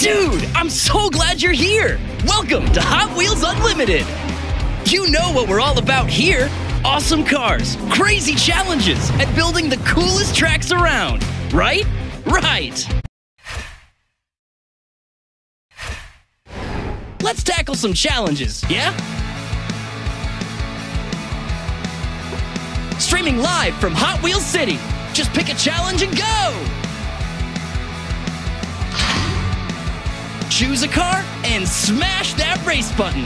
Dude, I'm so glad you're here! Welcome to Hot Wheels Unlimited! You know what we're all about here awesome cars, crazy challenges, and building the coolest tracks around, right? Right! Let's tackle some challenges, yeah? Streaming live from Hot Wheels City. Just pick a challenge and go! Choose a car and smash that race button.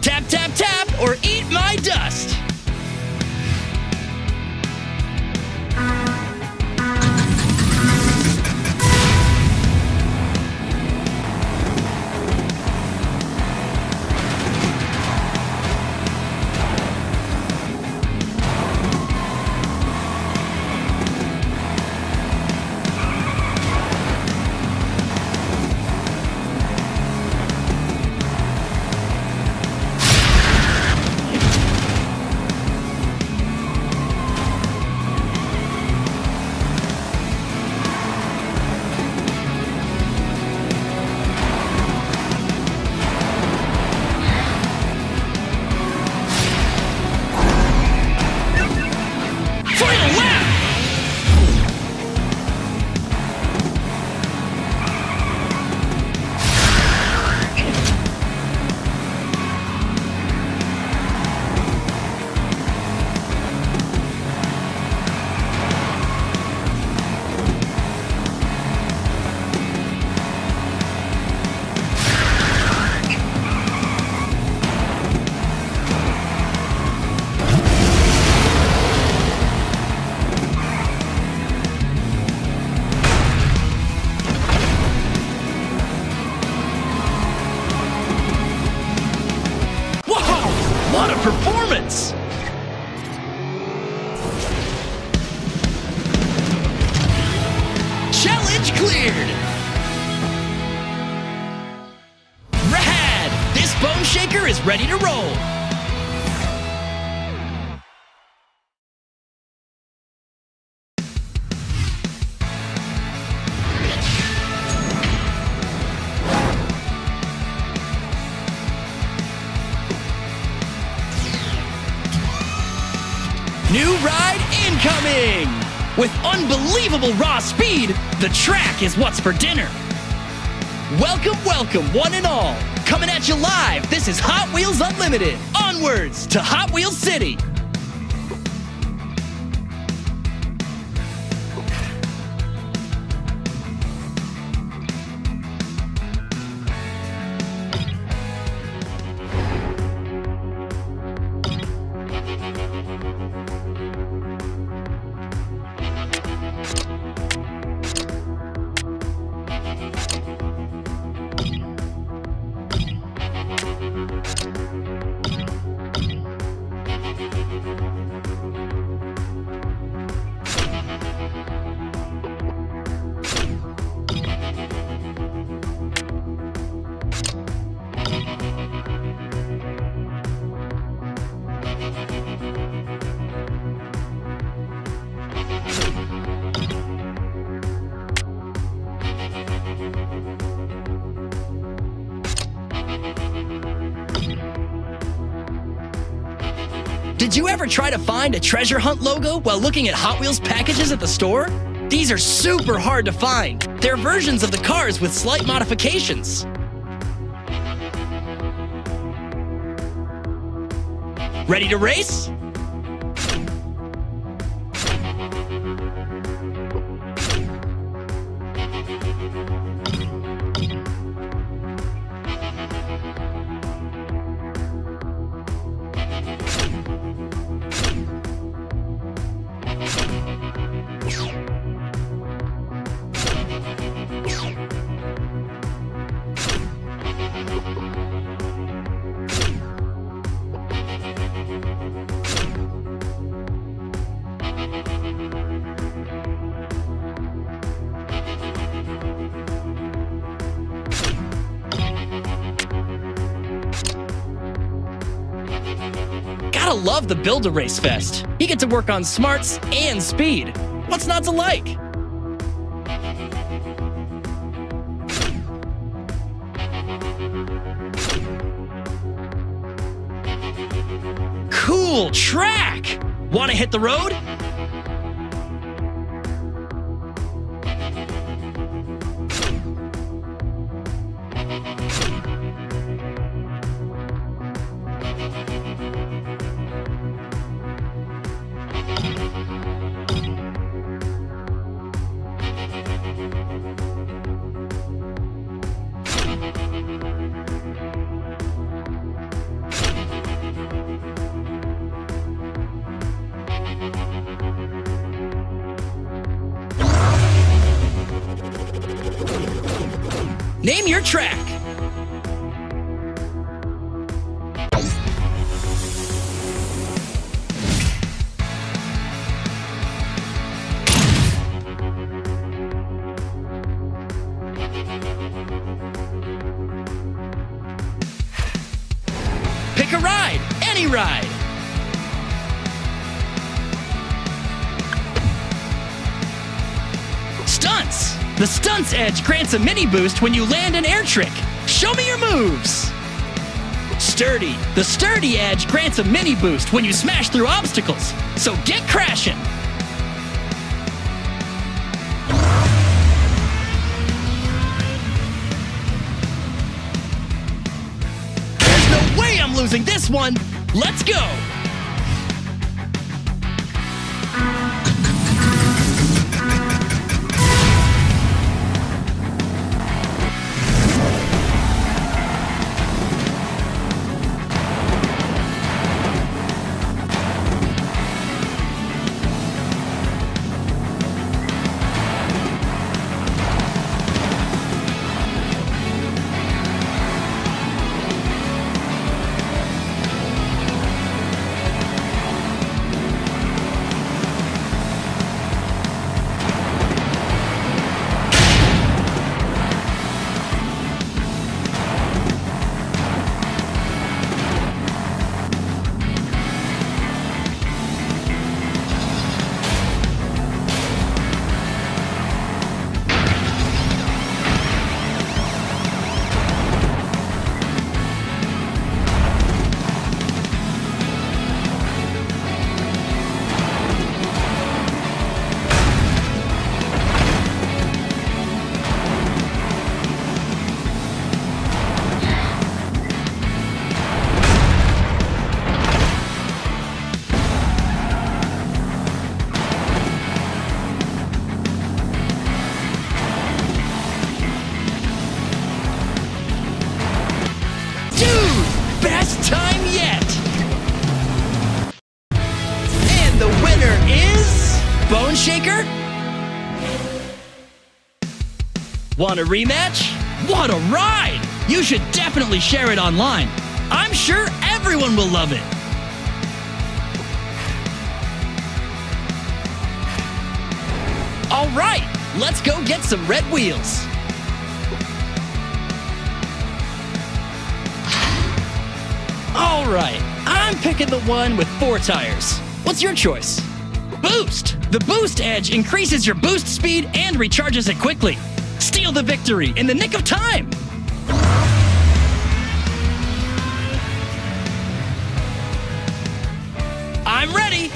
Tap, tap, tap, or eat my dust. With unbelievable raw speed, the track is what's for dinner. Welcome, welcome, one and all. Coming at you live, this is Hot Wheels Unlimited. Onwards to Hot Wheels City. Did you ever try to find a treasure hunt logo while looking at Hot Wheels packages at the store? These are super hard to find. They're versions of the cars with slight modifications. Ready to race? Gotta love the Build a Race Fest. You get to work on smarts and speed. What's not to like? Cool track! Wanna hit the road? Name your track. Pick a ride, any ride. The Stunts Edge grants a mini boost when you land an air trick. Show me your moves! Sturdy. The Sturdy Edge grants a mini boost when you smash through obstacles. So get crashing! There's no way I'm losing this one! Let's go! Want a rematch? What a ride! You should definitely share it online. I'm sure everyone will love it. All right, let's go get some red wheels. All right, I'm picking the one with four tires. What's your choice? Boost! The Boost Edge increases your boost speed and recharges it quickly. Steal the victory in the nick of time! I'm ready!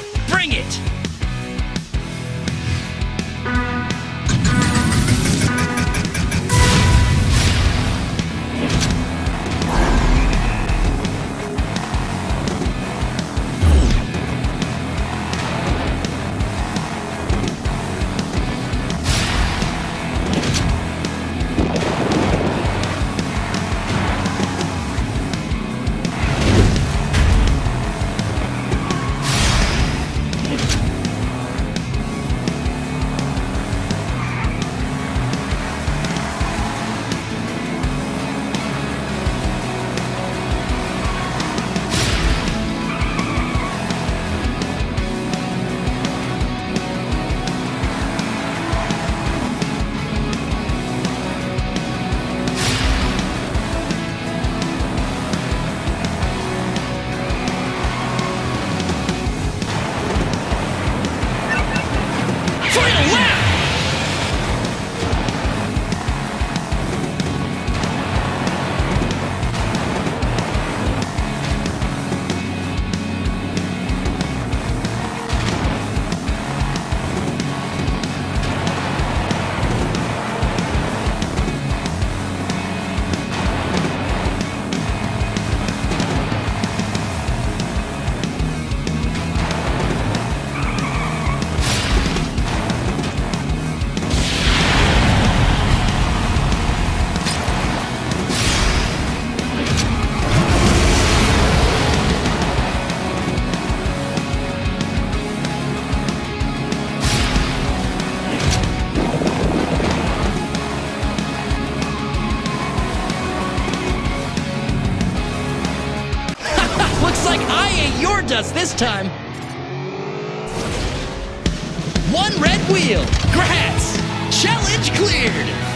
This time. One red wheel. Grats. Challenge cleared.